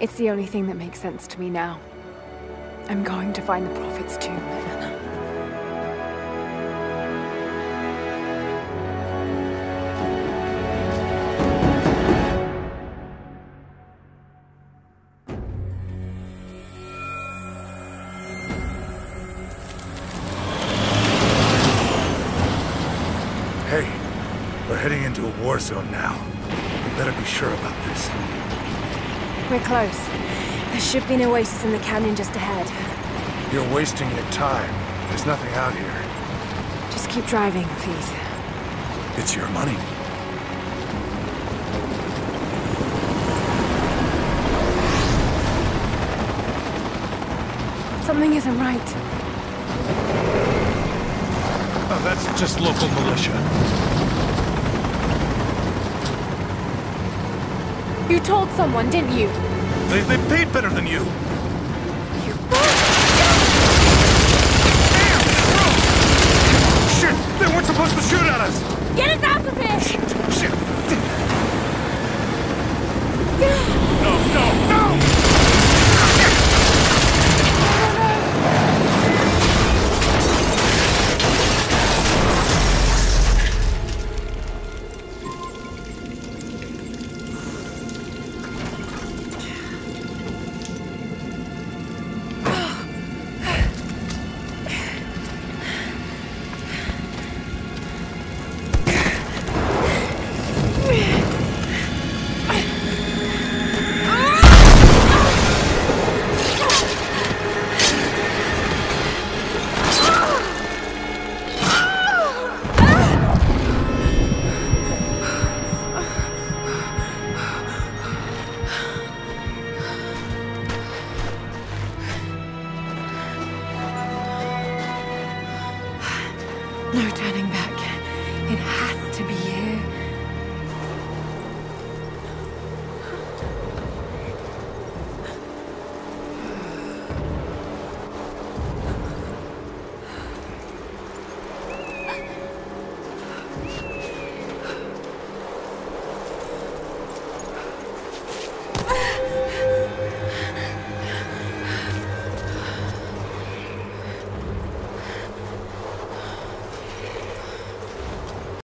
It's the only thing that makes sense to me now. I'm going to find the Prophet's tomb. Hey, we're heading into a war zone now. We better be sure about this. We're close. There should be an oasis in the canyon just ahead. You're wasting your time. There's nothing out here. Just keep driving, please. It's your money. Something isn't right. Oh, that's just local militia. You told someone, didn't you? They, they paid better than you. You No turning back.